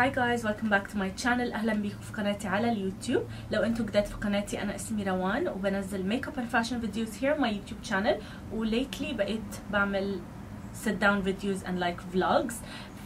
هاي جايز ويلكم باك تو ماي channel. أهلا بيكم في قناتي على اليوتيوب. لو أنتم جداد في قناتي أنا اسمي روان وبنزل ميك اب اند فاشن فيديوز هير ماي يوتيوب channel. وليتلي بقيت بعمل sit down videos and like vlogs.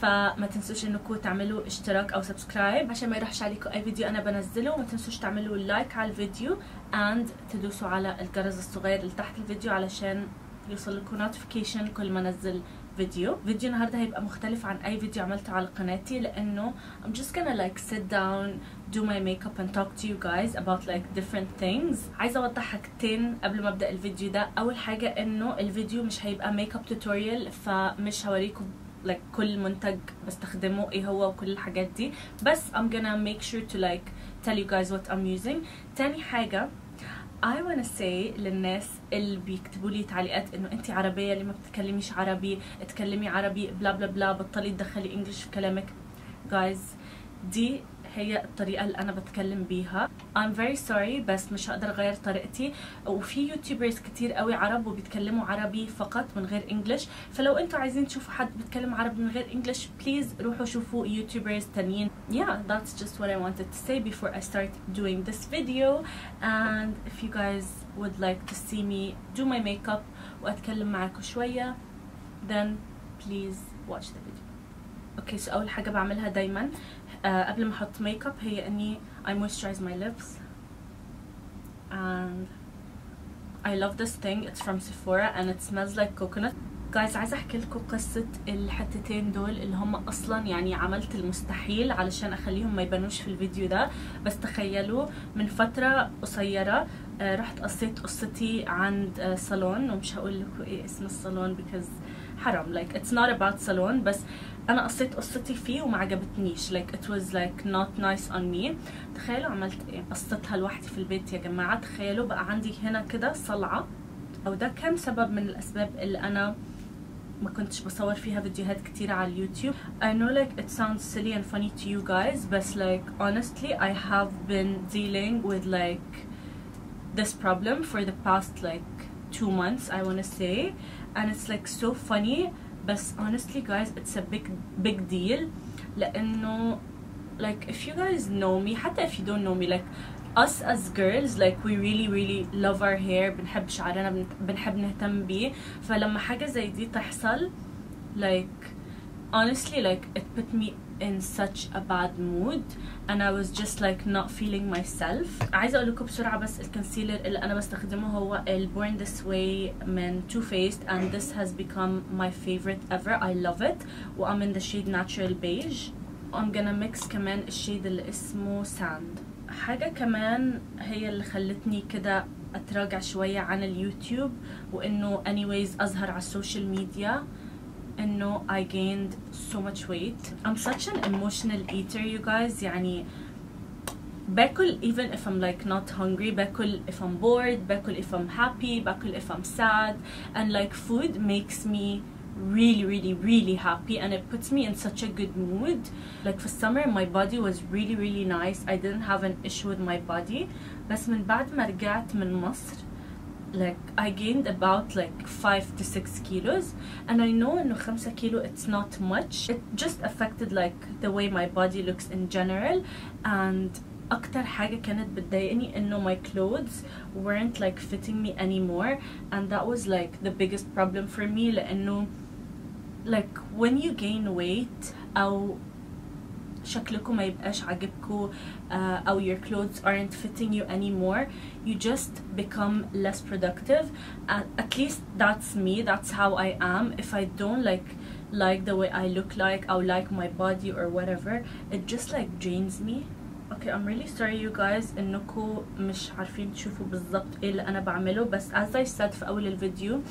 فما تنسوش إنكم تعملوا اشتراك أو سبسكرايب عشان ما يروحش عليكم أي فيديو أنا بنزله. وما تنسوش تعملوا لايك على الفيديو and تدوسوا على الجرس الصغير اللي تحت الفيديو علشان يوصل لكم notification كل ما أنزل فيديو. فيديو النهارده هيبقى مختلف عن أي فيديو عملته على قناتي لأنه I'm just gonna like sit down do my makeup and talk to you guys about like different things. عايزة أوضح حاجتين قبل ما أبدأ الفيديو ده. أول حاجة إنه الفيديو مش هيبقى ميك اب توتوريال فمش هوريكم like كل منتج بستخدمه إيه هو وكل الحاجات دي. بس I'm gonna make sure to like tell you guys what I'm using. تاني حاجة I wanna say للناس اللي بيكتبوا لي تعليقات إنه انت عربية ليه ما بتتكلميش عربي اتكلمي عربي بلا بلا بلا بطلي تدخلي انجلش في كلامك. Guys دي هي الطريقة اللي أنا بتكلم بيها. I'm very sorry بس مش هقدر أغير طريقتي. وفي يوتيوبرز كتير قوي عرب وبيتكلموا عربي فقط من غير انجلش فلو أنتوا عايزين تشوفوا حد بيتكلم عربي من غير انجلش بليز روحوا شوفوا يوتيوبرز تانيين. Yeah that's just what I wanted to say before I start doing this video. And if you guys would like to see me do my makeup وأتكلم معاكم شوية then please watch the video. أوكي سو أول حاجة بعملها دايما آه قبل ما أحط ميك اب هي إني I moisturize my lips. And I love this thing. It's from Sephora and it smells like coconut. جايز عايزة أحكي لكم قصة الحتتين دول اللي هم أصلا يعني عملت المستحيل علشان أخليهم ما يبانوش في الفيديو ده. بس تخيلوا من فترة قصيرة آه رحت قصيت قصتي عند آه صالون. ومش هقول لكم إيه اسم الصالون because حرام. Like it's not about salon بس أنا قصيت قصتي فيه وما عجبتنيش like it was like not nice on me تخيلوا عملت إيه قصتها لوحدي في البيت يا جماعة تخيلوا بقى عندي هنا كده صلعه أو ده كان سبب من الاسباب اللي أنا ما كنتش بصور فيها فيديوهات كتيرة على اليوتيوب I know like it sounds silly and funny to you guys بس like honestly I have been dealing with like this problem for the past like two months I wanna say and it's like so funny بس honestly guys it's a big big deal لأنه like if you guys know me حتى if you don't know me like us as girls like we really really love our hair بنحب شعرنا بنحب نهتم بيه فلما حاجة زي دي تحصل like honestly like it put me in such a bad mood and I was just like not feeling myself عايزة اقول لكم بسرعة بس الكونسيلر اللي انا بستخدمه هو ال Born This Way من Too Faced and this has become my favorite ever I love it و I'm in the shade Natural Beige I'm gonna mix كمان الشيد اللي اسمه Sand حاجة كمان هي اللي خلتني كده اتراجع شوية عن اليوتيوب وانه anyways اظهر على السوشيال ميديا انه I gained so much weight I'm such an emotional eater you guys يعني باكل even if I'm like not hungry باكل if I'm bored باكل if I'm happy باكل if I'm sad and like food makes me really really really happy and it puts me in such a good mood like for summer my body was really really nice I didn't have an issue with my body بس من بعد ما رجعت من مصر like I gained about like 5 to 6 kilos and I know انه 5 kilo it's not much it just affected like the way my body looks in general and اكتر حاجة كانت بتضايقني انه my clothes weren't like fitting me anymore and that was like the biggest problem for me لانه like when you gain weight او شكلكم ما يبقاش عاجبكم uh, او your clothes aren't fitting you anymore you just become less productive and at least that's me that's how I am if I don't like like the way I look like or like my body or whatever it just like drains me okay I'm really sorry you guys انكم مش عارفين تشوفوا بالظبط ايه اللي انا بعمله بس as I said في اول الفيديو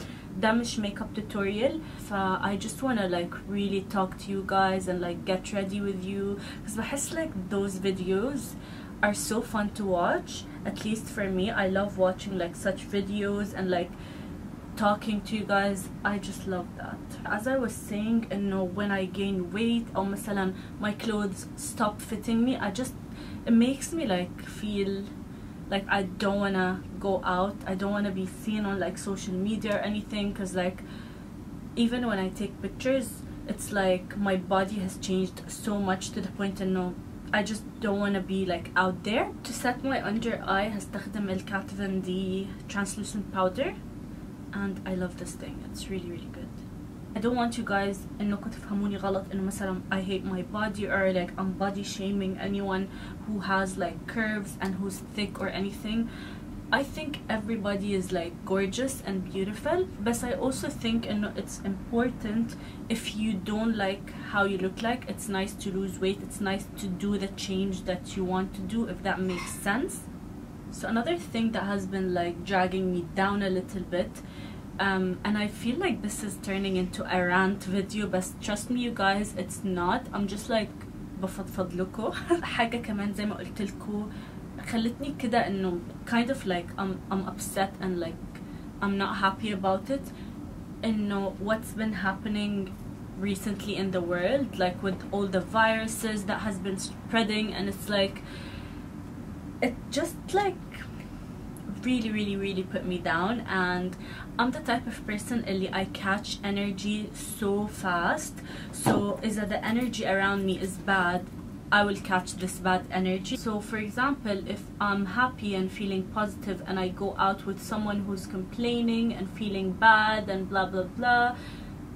ده مش makeup tutorial ف I just wanna like really talk to you guys and like get ready with you because بحس like those videos are so fun to watch at least for me I love watching like such videos and like talking to you guys I just love that as I was saying انه when I gain weight or مثلا my clothes stop fitting me I just it makes me like feel like I don't wanna go out I don't wanna be seen on like social media or anything because like even when I take pictures it's like my body has changed so much to the point انه I just don't want to be like out there to set my under eye هستخدم ال Kat Von D translucent powder and I love this thing it's really really good I don't want you guys انكم تفهموني غلط انه مثلا I hate my body or like I'm body shaming anyone who has like curves and who's thick or anything I think everybody is like gorgeous and beautiful but I also think انه it's important if you don't like how you look like it's nice to lose weight it's nice to do the change that you want to do if that makes sense so another thing that has been like dragging me down a little bit um, and I feel like this is turning into a rant video but trust me you guys it's not I'm just like بفضفض لكم حاجة كمان زي ما قلت لكم خلتني كده انه kind of like I'm, I'm upset and like I'm not happy about it انه what's been happening recently in the world like with all the viruses that has been spreading and it's like it just like really really really put me down and I'm the type of person اللي I catch energy so fast so is that the energy around me is bad I will catch this bad energy so for example if I'm happy and feeling positive and I go out with someone who's complaining and feeling bad and blah blah blah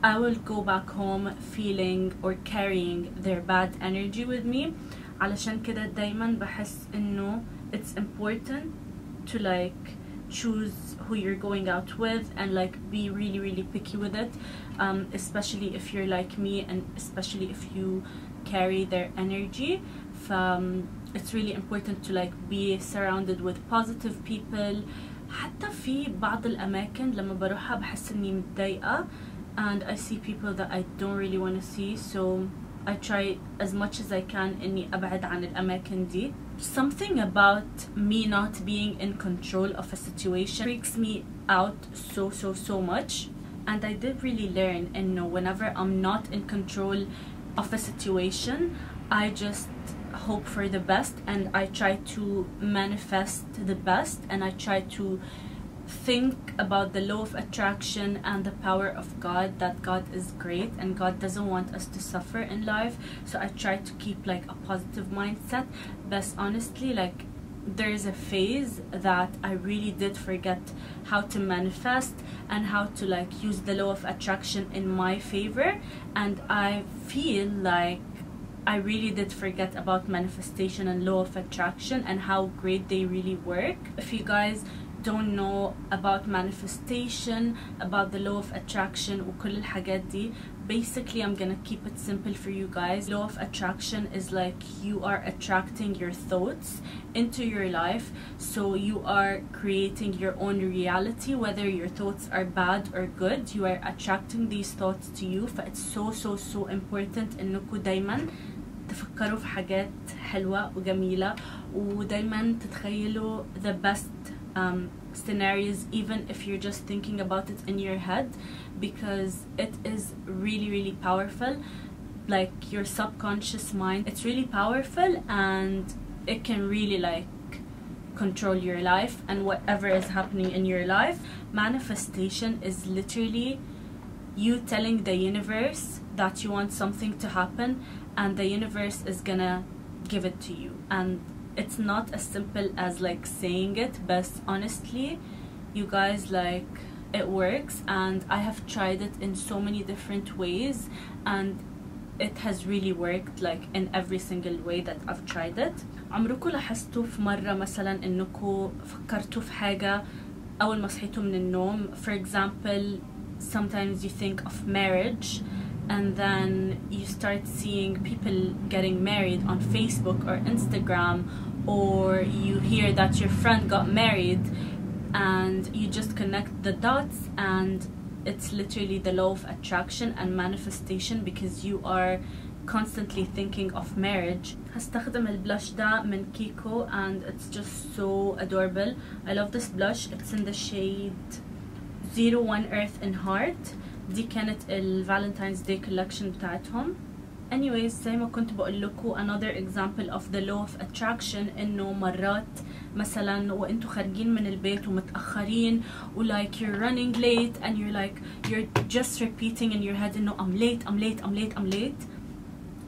I will go back home feeling or carrying their bad energy with me علشان كده دايما بحس انه it's important to like choose who you're going out with and like be really really picky with it um, especially if you're like me and especially if you carry their energy um, it's really important to like be surrounded with positive people حتى في بعض الأماكن لما بروحها بحس إني متضايقة and I see people that I don't really want to see so I try as much as I can إني أبعد عن الأماكن دي something about me not being in control of a situation freaks me out so so so much and I did really learn and know whenever I'm not in control of a situation I just hope for the best and I try to manifest the best and I try to think about the law of attraction and the power of God that God is great and God doesn't want us to suffer in life. So I try to keep like a positive mindset. But honestly like there is a phase that I really did forget how to manifest and how to like use the law of attraction in my favor. And I feel like I really did forget about manifestation and law of attraction and how great they really work. If you guys don't know about manifestation about the law of attraction وكل الحاجات دي basically I'm gonna keep it simple for you guys law of attraction is like you are attracting your thoughts into your life so you are creating your own reality whether your thoughts are bad or good you are attracting these thoughts to you it's so so so important انكم دايما تفكروا في حاجات حلوة وجميلة ودايما تتخيلوا the best um, scenarios even if you're just thinking about it in your head because it is really really powerful. Like your subconscious mind it's really powerful and it can really like control your life and whatever is happening in your life. Manifestation is literally you telling the universe that you want something to happen and the universe is gonna give it to you. And it's not as simple as like saying it but honestly you guys like it works and i have tried it in so many different ways and it has really worked like in every single way that I've tried it عمركم لاحظتوا في مرة مثلا انكم فكرتوا في حاجة أول ما صحيتوا من النوم for example sometimes you think of marriage and then you start seeing people getting married on Facebook or Instagram or you hear that your friend got married and you just connect the dots and it's literally the law of attraction and manifestation because you are constantly thinking of marriage هستخدم البlush ده من Kiko and it's just so adorable I love this blush it's in the shade 01 Earth and Heart دي كانت ال Valentine's Day collection بتاعتهم anyways زي ما كنت بقول لكم another example of the law of attraction انه مرات مثلا وانتوا خارجين من البيت ومتاخرين و like you're running late and you're like you're just repeating in your head انه I'm late I'm late I'm late I'm late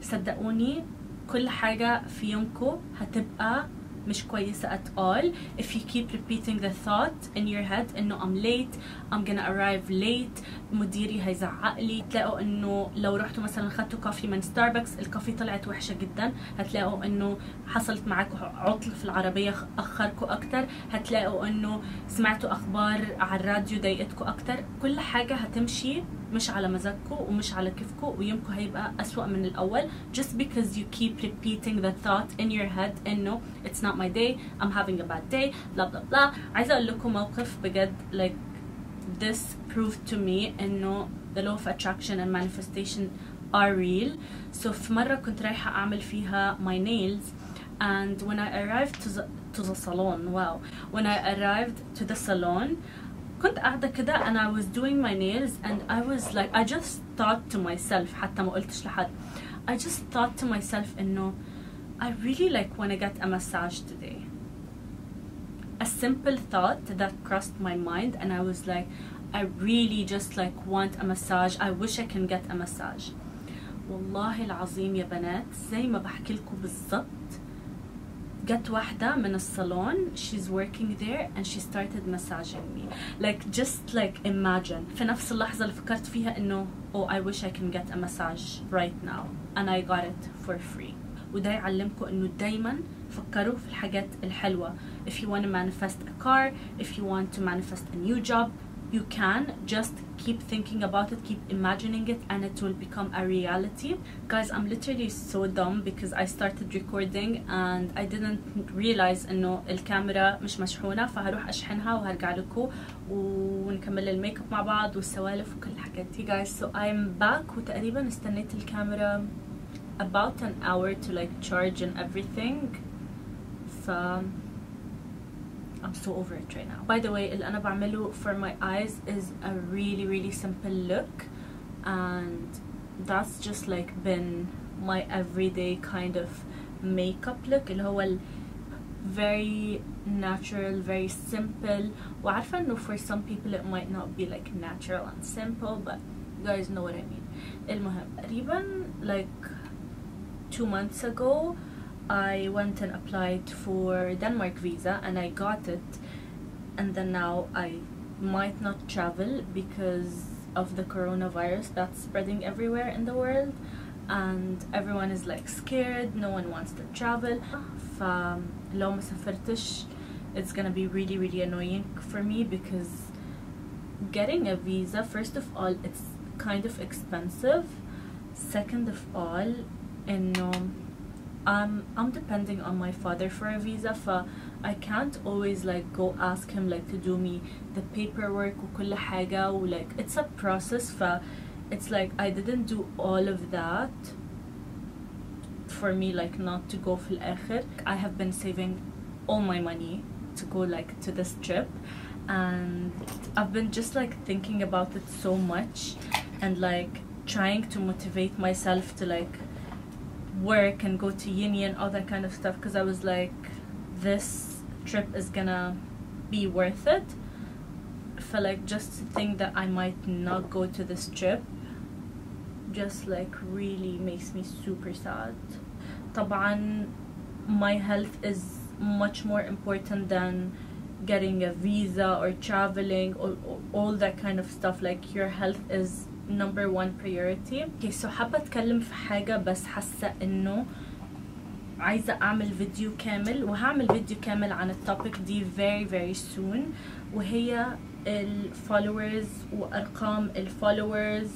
صدقوني كل حاجة في يومكم هتبقى مش كويسة at all. If you keep repeating the thought in your head إنه I'm late I'm gonna arrive late مديري هيزعق لي تلاقوا إنه لو رحتوا مثلا خدتوا كوفي من ستاربكس الكوفي طلعت وحشة جدا. هتلاقوا إنه حصلت معاكم عطل في العربية اخركم أكتر. هتلاقوا إنه سمعتوا أخبار على الراديو ضايقتكم أكتر. كل حاجة هتمشي مش على مزاجكم ومش على كيفكم ويومكم هيبقى أسوأ من الأول just because you keep repeating the thought in your head إنه it's not my day I'm having a bad day blah blah blah عايزة أقول لكم موقف بجد like this proved to me إنه the law of attraction and manifestation are real so في مرة كنت رايحة أعمل فيها my nails and when I arrived to the, to the salon wow when I arrived to the salon كنت قاعدة كده and I was doing my nails and I was like I just thought to myself حتى ما قلتش لحد I just thought to myself إنه I really like want to get a massage today a simple thought that crossed my mind and I was like I really just like want a massage I wish I can get a massage والله العظيم يا بنات زي ما بحكي لكم بالضبط جت واحدة من الصالون she's working there and she started massaging me like just like imagine في نفس اللحظة اللي فكرت فيها انه oh I wish I can get a massage right now and I got it for free وده يعلمكم انه دايما فكروا في الحاجات الحلوة if you want to manifest a car if you want to manifest a new job you can just keep thinking about it keep imagining it and it will become a reality guys i'm literally so dumb because i started recording and i didn't realize انه الكاميرا مش مشحونه فهروح اشحنها وهرجع لكم ونكمل الميك اب مع بعض والسوالف وكل الحاجات دي guys so i'm back وتقريبا استنيت الكاميرا about an hour to like charge and everything ف I'm so over it right now. By the way, اللي أنا بعمله for my eyes is a really really simple look and that's just like been my everyday kind of makeup look اللي هو ال very natural, very simple وعارفة إنه for some people it might not be like natural and simple but you guys know what I mean. المهم تقريبا like two months ago I went and applied for Denmark visa and I got it and then now I might not travel because of the coronavirus that's spreading everywhere in the world and everyone is like scared no one wants to travel فلو ما سافرتش it's gonna be really really annoying for me because getting a visa first of all it's kind of expensive second of all انه I'm I'm depending on my father for a visa ف I can't always like go ask him like to do me the paperwork وكل حاجة و like it's a process ف it's like I didn't do all of that for me like not to go في الآخر I have been saving all my money to go like to this trip and I've been just like thinking about it so much and like trying to motivate myself to like work and go to uni and all that kind of stuff because I was like, this trip is gonna be worth it. For like just to think that I might not go to this trip just like really makes me super sad. طبعا my health is much more important than getting a visa or traveling or, or all that kind of stuff like your health is number one priority. Okay so حابة أتكلم في حاجة بس حاسة إنه عايزة أعمل فيديو كامل وهعمل فيديو كامل عن التوبيك دي very very soon. وهي الفولورز وأرقام الفولورز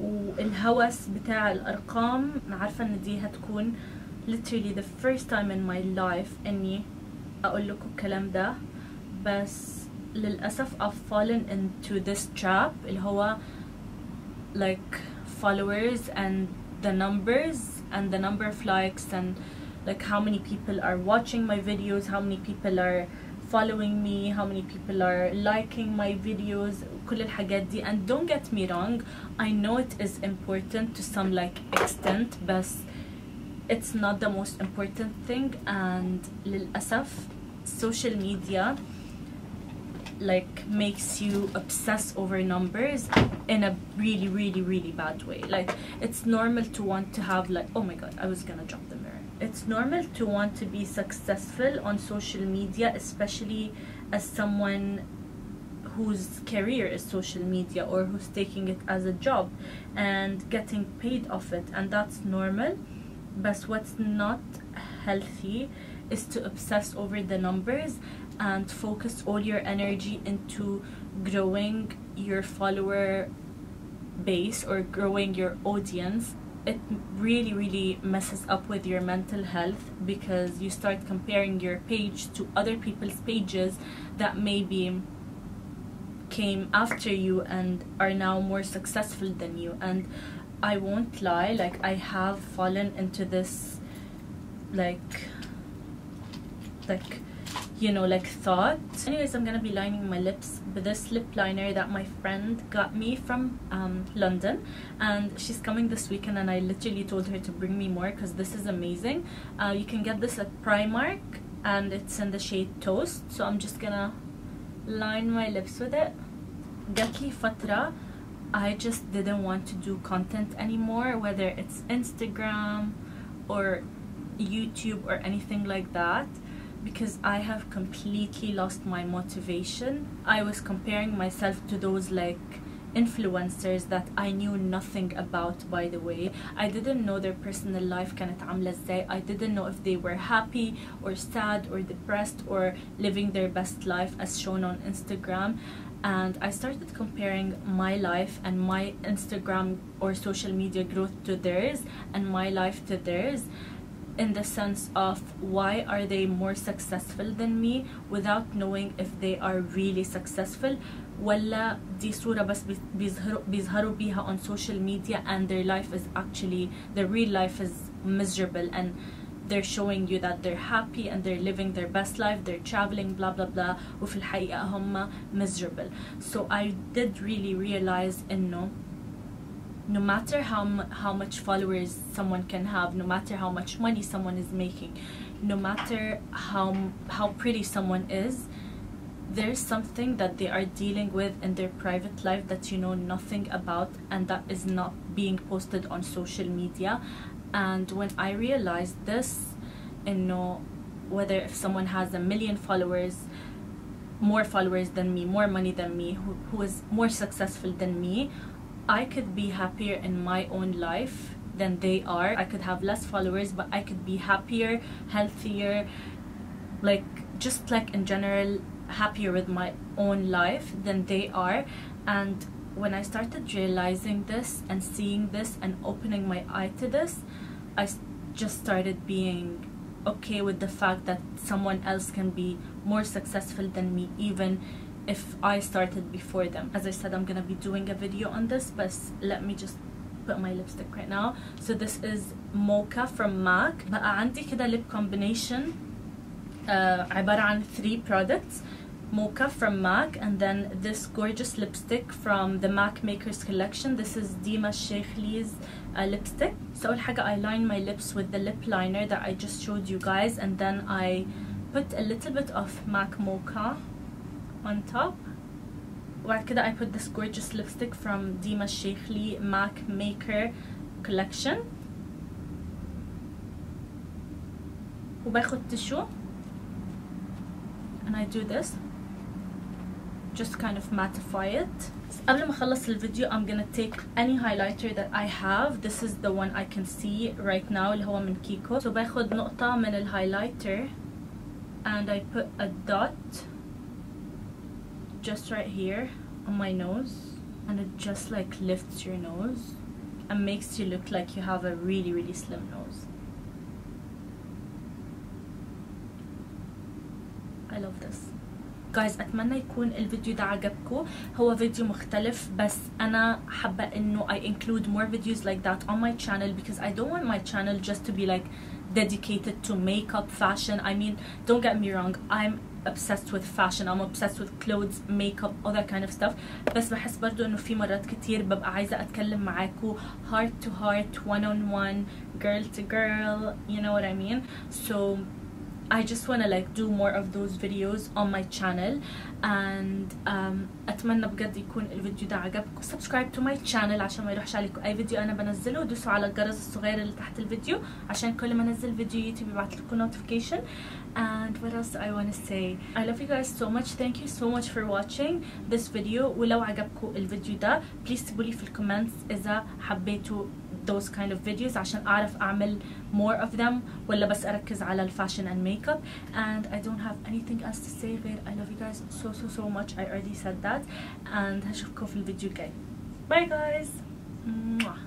والهوس بتاع الأرقام. عارفة إن دي هتكون literally the first time in my life إني أقول لكم الكلام ده. بس للأسف I've fallen into this trap اللي هو like followers and the numbers and the number of likes and like how many people are watching my videos how many people are following me how many people are liking my videos كل الحاجات دي and don't get me wrong I know it is important to some like extent but it's not the most important thing and للأسف social media like makes you obsess over numbers in a really really really bad way. Like it's normal to want to have like oh my god i was gonna drop the mirror. It's normal to want to be successful on social media especially as someone whose career is social media or who's taking it as a job and getting paid off it. And that's normal. But what's not healthy is to obsess over the numbers and focus all your energy into growing your follower base or growing your audience. It really really messes up with your mental health because you start comparing your page to other people's pages that maybe came after you and are now more successful than you. And i won't lie like i have fallen into this like like you know like thought anyways i'm gonna be lining my lips with this lip liner that my friend got me from um, london and she's coming this weekend and i literally told her to bring me more because this is amazing uh, you can get this at primark and it's in the shade toast so i'm just gonna line my lips with it جات لي فترة I just didn't want to do content anymore whether it's Instagram or YouTube or anything like that because I have completely lost my motivation. I was comparing myself to those like influencers that I knew nothing about by the way. I didn't know their personal life كانت عاملة ازاي. I didn't know if they were happy or sad or depressed or living their best life as shown on Instagram and I started comparing my life and my Instagram or social media growth to theirs and my life to theirs in the sense of why are they more successful than me without knowing if they are really successful ولا دي صورة بس بيظهروا بيظهروا بيها on social media and their life is actually their real life is miserable and they're showing you that they're happy and they're living their best life they're traveling blah blah blah وفي الحقيقة هم miserable so I did really realize إنه no matter how how much followers someone can have no matter how much money someone is making no matter how how pretty someone is there's something that they are dealing with in their private life that you know nothing about and that is not being posted on social media. And when i realized this and know whether if someone has a million followers more followers than me more money than me who, who is more successful than me i could be happier in my own life than they are. I could have less followers but i could be happier healthier like just like in general happier with my own life than they are. And when i started realizing this and seeing this and opening my eye to this i just started being okay with the fact that someone else can be more successful than me even if I started before them. As I said, I'm gonna be doing a video on this, but let me just put my lipstick right now. So this is Mocha from MAC. بقى عندي كده lip combination uh, عبارة عن three products. Mocha from MAC and then this gorgeous lipstick from the MAC Makers collection. This is Dima Sheikhli's uh, lipstick. So أول حاجة I line my lips with the lip liner that I just showed you guys and then I put a little bit of MAC Mocha on top. وبعد كده I put this gorgeous lipstick from Dima Sheikhli MAC Maker collection. وباخد tissue and I do this just kind of mattify it قبل ما اخلص الفيديو I'm gonna take any highlighter that I have this is the one I can see right now اللي هو من كيكو so باخد نقطة من الهايلايتر and I put a dot just right here on my nose and it just like lifts your nose and makes you look like you have a really really slim nose I love this جايز اتمنى يكون الفيديو ده عجبكم هو فيديو مختلف بس انا حابه انه I include more videos like that on my channel because I don't want my channel just to be like dedicated to makeup fashion I mean don't get me wrong I'm obsessed with fashion I'm obsessed with clothes makeup all that kind of stuff بس بحس برضو انه في مرات كتير ببقى عايزة اتكلم معاكو heart to heart one on one girl to girl you know what I mean so I just want to like do more of those videos on my channel and um, أتمنى بجد يكون الفيديو ده عجبكم subscribe to my channel عشان ما يروحش عليكم أي فيديو أنا بنزله دوسوا على الجرس الصغير اللي تحت الفيديو عشان كل ما أنزل فيديو يوتيوب يبعت لكم notification and what else do I want to say I love you guys so much thank you so much for watching this video ولو عجبكم الفيديو ده please تكتبوا لي في الكومنتس إذا حبيتوا those kind of videos عشان أعرف أعمل more of them ولا بس أركز على الفاشن and makeup and I don't have anything else to say غير I love you guys so so so much I already said that and هشوفكم في الفيديو الجاي bye guys Mwah.